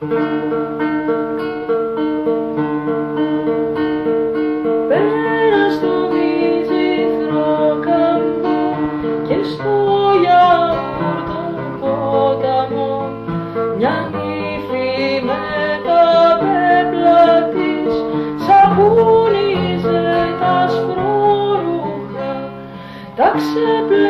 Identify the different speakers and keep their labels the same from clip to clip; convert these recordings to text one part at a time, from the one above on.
Speaker 1: Πέρα στο μυζιθρό καμπό και στο γιαούρτο ποταμό μια νύφη με τα πέπλα της σαπούνιζε τα σπρώρουχα τα ξεπλέγει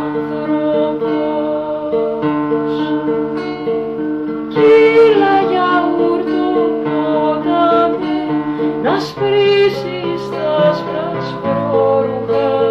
Speaker 1: ασπρίσει τα σπρασπρόρουγα